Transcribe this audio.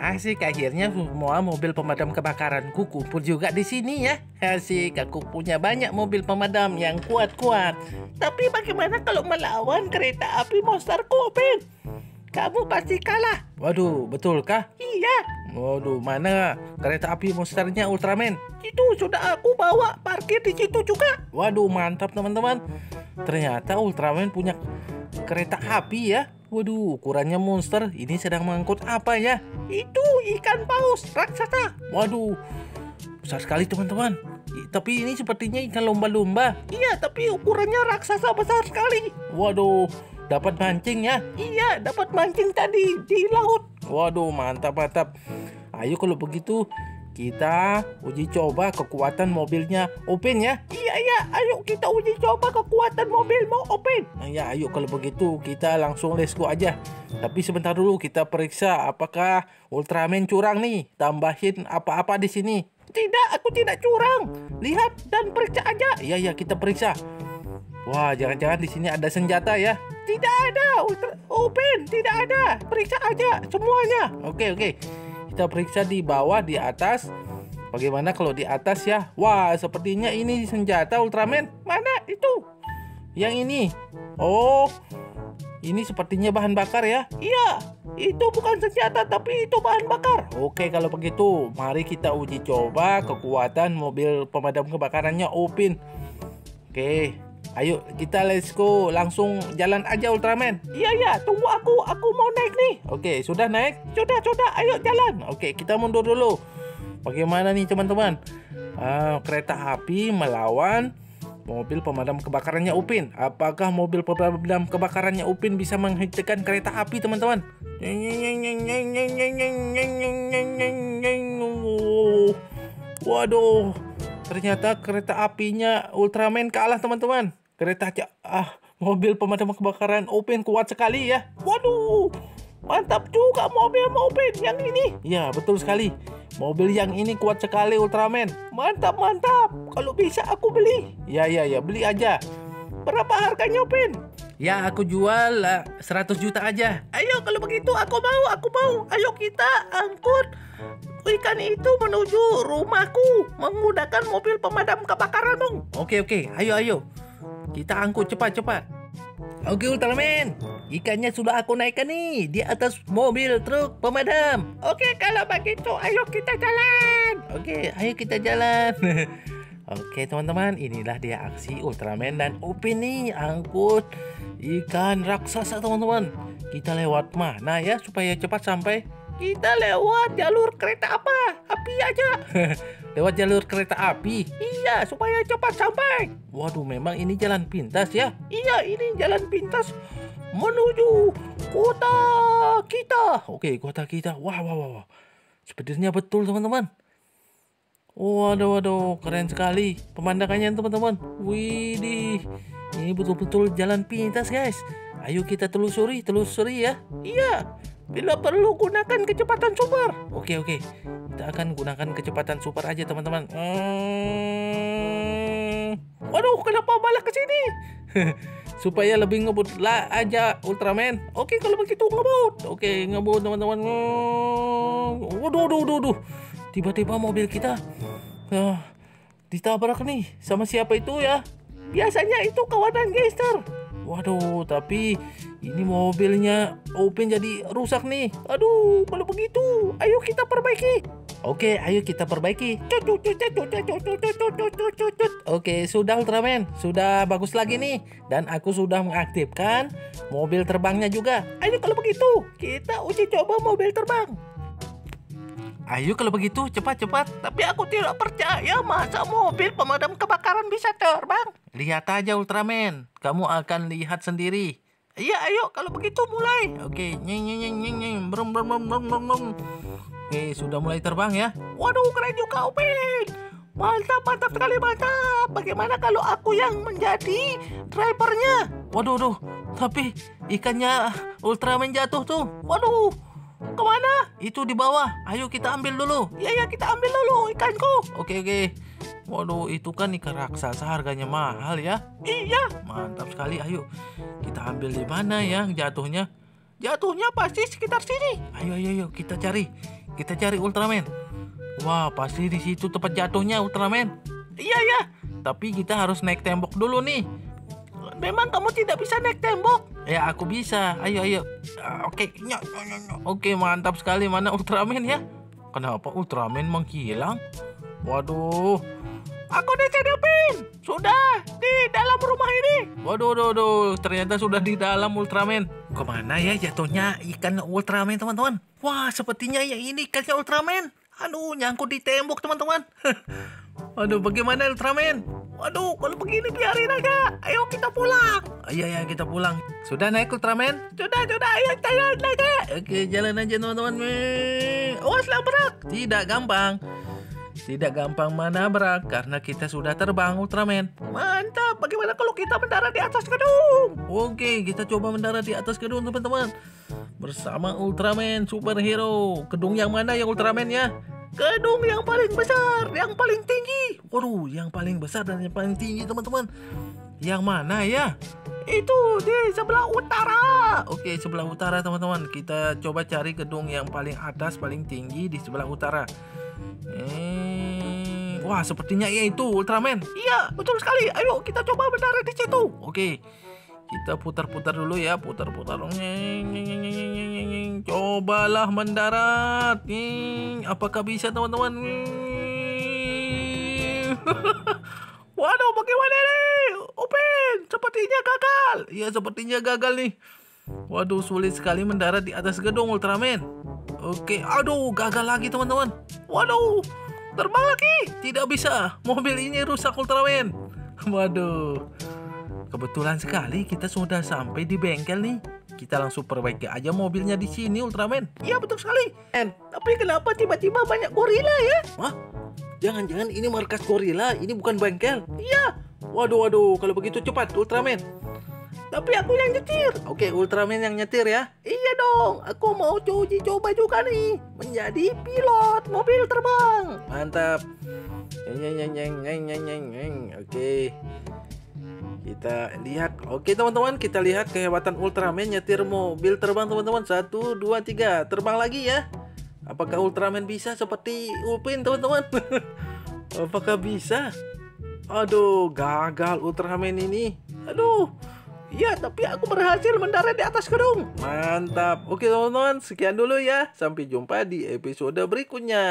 Asik akhirnya semua mobil pemadam kebakaranku kumpul juga di sini ya. Asik aku punya banyak mobil pemadam yang kuat-kuat. Tapi bagaimana kalau melawan kereta api monsterku, Ben? Kamu pasti kalah. Waduh, betulkah? Iya. Waduh, mana kereta api monsternya Ultraman? Itu sudah aku bawa parkir di situ juga. Waduh, mantap teman-teman. Ternyata Ultraman punya kereta api ya. Waduh, ukurannya monster. Ini sedang mengangkut apa ya? Itu ikan paus raksasa. Waduh, besar sekali teman-teman. Tapi ini sepertinya ikan lomba-lomba. Iya, tapi ukurannya raksasa besar sekali. Waduh, dapat mancing ya? Iya, dapat mancing tadi di laut. Waduh, mantap mantap. Ayo kalau begitu kita uji coba kekuatan mobilnya Open ya. Iya iya, ayo kita uji coba kekuatan mobilmu Open. Nah, ya, ayo kalau begitu kita langsung let's go aja. Tapi sebentar dulu kita periksa apakah Ultraman curang nih. Tambahin apa-apa di sini. Tidak, aku tidak curang. Lihat dan periksa aja. Iya iya, kita periksa. Wah, jangan-jangan di sini ada senjata ya? Tidak ada, Ultra Open, tidak ada. Periksa aja semuanya. Oke, oke. Kita periksa di bawah, di atas. Bagaimana kalau di atas ya? Wah, sepertinya ini senjata Ultraman. Mana itu? Yang ini. Oh, ini sepertinya bahan bakar ya? Iya, itu bukan senjata tapi itu bahan bakar. Oke, kalau begitu, mari kita uji coba kekuatan mobil pemadam kebakarannya Opin. Oke, ayo kita let's go. Langsung jalan aja Ultraman. Iya, iya, tunggu aku. Aku mau naik nih. Oke, sudah naik? Sudah, sudah. Ayo jalan. Oke, kita mundur dulu. Bagaimana nih teman-teman? Ah, kereta api melawan mobil pemadam kebakarannya Upin. Apakah mobil pemadam kebakarannya Upin bisa menghentikan kereta api, teman-teman? Waduh, ternyata kereta apinya Ultraman kalah, teman-teman. Kereta aja, ah, mobil pemadam kebakaran Upin kuat sekali ya. Waduh, mantap juga mobil Upin yang ini. Ya, betul sekali. Mobil yang ini kuat sekali Ultraman. Mantap, mantap. Kalau bisa aku beli. Ya, ya, ya, beli aja. Berapa harganya, Pin? Ya, aku jual uh, 100 juta aja. Ayo, kalau begitu aku mau, aku mau. Ayo kita angkut ikan itu menuju rumahku menggunakan mobil pemadam kebakaran, dong. Oke, oke. Ayo, ayo. Kita angkut cepat, cepat. Oke Ultraman, ikannya sudah aku naikkan nih di atas mobil truk pemadam. Oke kalau begitu ayo kita jalan. Oke ayo kita jalan. Oke teman-teman inilah dia aksi Ultraman dan Upin nih angkut ikan raksasa teman-teman. Kita lewat mana ya supaya cepat sampai? Kita lewat jalur kereta apa? Api aja. lewat jalur kereta api. Iya, supaya cepat sampai. Waduh, memang ini jalan pintas ya? Iya, ini jalan pintas menuju kota kita. Oke, kota kita. Wah, wah, wah. wah. Sepertinya betul, teman-teman. Waduh, waduh, keren sekali pemandangannya, teman-teman. Widih, ini betul-betul jalan pintas, guys. Ayo kita telusuri, telusuri ya. Iya, bila perlu gunakan kecepatan super. Oke, oke. Kita akan gunakan kecepatan super aja, teman-teman. Hmm. Waduh, kenapa malah ke sini? Supaya lebih ngebut lah aja Ultraman. Oke, kalau begitu ngebut. Oke, ngebut teman-teman. Waduh, waduh, waduh, waduh. Tiba-tiba mobil kita ah, ditabrak nih sama siapa itu ya? Biasanya itu kawanan gangster. Waduh, tapi ini mobilnya Open jadi rusak nih. Aduh, kalau begitu, ayo kita perbaiki. Oke, ayo kita perbaiki. Oke, sudah Ultraman, sudah bagus lagi nih. Dan aku sudah mengaktifkan mobil terbangnya juga. Ayo kalau begitu, kita uji coba mobil terbang. Ayo kalau begitu cepat-cepat. Tapi aku tidak percaya masa mobil pemadam kebakaran bisa terbang. Lihat aja Ultraman, kamu akan lihat sendiri. Iya, ayo kalau begitu mulai. Oke, nyeng nyeng nyeng nyeng nyeng, brum brum brum brum brum. Oke, sudah mulai terbang ya. Waduh, keren juga Upin. Mantap, mantap sekali, mantap. Bagaimana kalau aku yang menjadi drivernya? Waduh, waduh. Tapi ikannya Ultraman jatuh tuh. Waduh. Ke mana? Itu di bawah. Ayo kita ambil dulu. Ya ya kita ambil dulu ikanku. Oke oke. Waduh, itu kan ikan raksasa harganya mahal ya. Iya. Mantap sekali. Ayo kita ambil di mana ya jatuhnya? Jatuhnya pasti sekitar sini. Ayo ayo ayo kita cari. Kita cari Ultraman. Wah, pasti di situ tempat jatuhnya Ultraman. Iya ya. Tapi kita harus naik tembok dulu nih. Memang kamu tidak bisa naik tembok? Ya, aku bisa. Ayo ayo. Ah, Oke, nyok. Oke, mantap sekali. Mana Ultraman ya? Kenapa Ultraman menghilang? Waduh, Aku dicelupin. Sudah di dalam rumah ini. Waduh, waduh, waduh. Ternyata sudah di dalam Ultraman. Ke mana ya jatuhnya ikan Ultraman, teman-teman? Wah, sepertinya ya ini ikannya Ultraman. Aduh, nyangkut di tembok, teman-teman. Waduh, bagaimana Ultraman? Waduh, kalau begini biarin aja. Ayo kita pulang. Ayo, ya kita pulang. Sudah naik Ultraman? Sudah, sudah. Ayo jalan aja. Oke, jalan aja teman-teman. Awas berat. Tidak gampang. Tidak gampang menabrak karena kita sudah terbang Ultraman. Mantap, bagaimana kalau kita mendarat di atas gedung? Oke, kita coba mendarat di atas gedung teman-teman. Bersama Ultraman superhero. Gedung yang mana ya Ultraman ya? Gedung yang paling besar, yang paling tinggi. Waduh, yang paling besar dan yang paling tinggi teman-teman. Yang mana ya? Itu di sebelah utara. Oke, sebelah utara teman-teman. Kita coba cari gedung yang paling atas, paling tinggi di sebelah utara. Eh, wah, sepertinya ya itu Ultraman. Iya, betul sekali. Ayo kita coba mendarat di situ. Oke. Kita putar-putar dulu ya, putar-putar. Nyeng, nyeng, nyeng, nyeng, nyeng, Cobalah mendarat. Nyeng. Apakah bisa teman-teman? Waduh, bagaimana nih? Upin, sepertinya gagal. Iya, sepertinya gagal nih. Waduh, sulit sekali mendarat di atas gedung Ultraman. Oke, aduh, gagal lagi teman-teman. Waduh, terbang lagi. Tidak bisa. Mobil ini rusak Ultraman. Waduh. Kebetulan sekali kita sudah sampai di bengkel nih. Kita langsung perbaiki aja mobilnya di sini Ultraman. Iya betul sekali. En, tapi kenapa tiba-tiba banyak gorila ya? Wah, jangan-jangan ini markas gorila, ini bukan bengkel. Iya. Waduh, waduh, kalau begitu cepat Ultraman. Tapi aku yang nyetir. Oke, Ultraman yang nyetir ya. Iya dong, aku mau uji coba juga nih menjadi pilot mobil terbang. Mantap. Nyeng nyeng nyeng nyeng nyeng nyeng nyeng. Oke. Kita lihat. Oke, teman-teman, kita lihat kehebatan Ultraman nyetir mobil terbang, teman-teman. Satu, dua, tiga. Terbang lagi ya. Apakah Ultraman bisa seperti Upin, teman-teman? Apakah bisa? Aduh, gagal Ultraman ini. Aduh. Ya, tapi aku berhasil mendarat di atas gedung. Mantap. Oke, teman-teman, sekian dulu ya. Sampai jumpa di episode berikutnya.